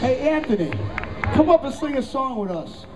Hey, Anthony, come up and sing a song with us.